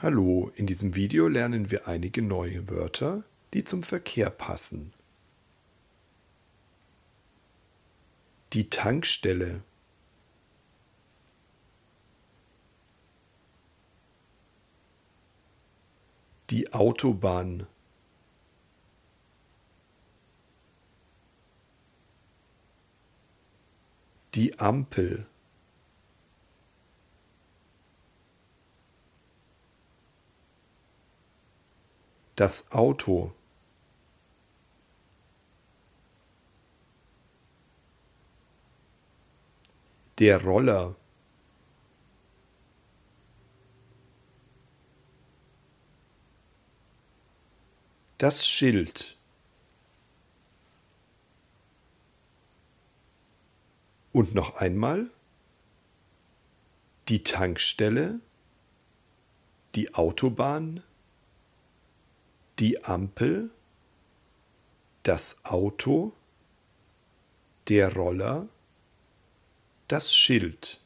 Hallo, in diesem Video lernen wir einige neue Wörter, die zum Verkehr passen. Die Tankstelle. Die Autobahn. Die Ampel Das Auto. Der Roller. Das Schild. Und noch einmal. Die Tankstelle. Die Autobahn die Ampel, das Auto, der Roller, das Schild.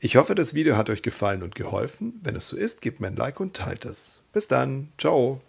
Ich hoffe, das Video hat euch gefallen und geholfen. Wenn es so ist, gebt mir ein Like und teilt es. Bis dann. Ciao.